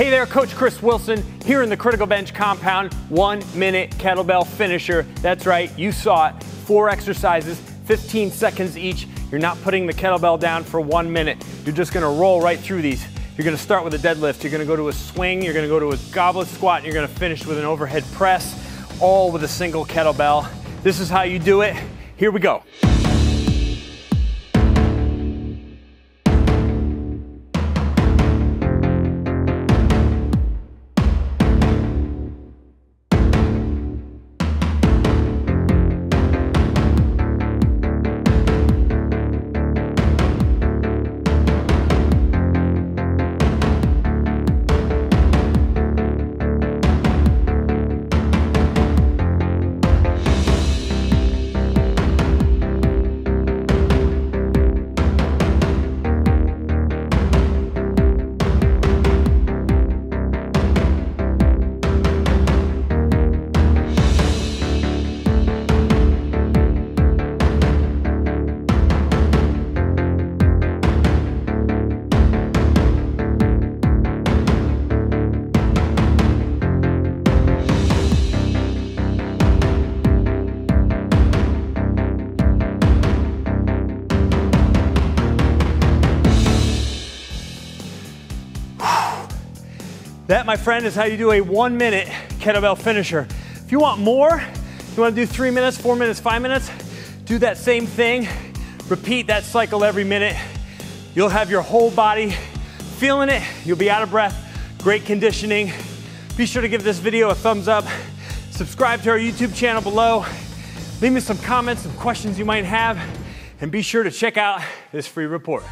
Hey there, Coach Chris Wilson here in the Critical Bench compound. One minute kettlebell finisher. That's right, you saw it. Four exercises, 15 seconds each. You're not putting the kettlebell down for one minute. You're just gonna roll right through these. You're gonna start with a deadlift, you're gonna go to a swing, you're gonna go to a goblet squat, you're gonna finish with an overhead press, all with a single kettlebell. This is how you do it. Here we go. That, my friend, is how you do a one minute kettlebell finisher. If you want more, you wanna do three minutes, four minutes, five minutes, do that same thing. Repeat that cycle every minute. You'll have your whole body feeling it. You'll be out of breath, great conditioning. Be sure to give this video a thumbs up. Subscribe to our YouTube channel below. Leave me some comments, some questions you might have, and be sure to check out this free report.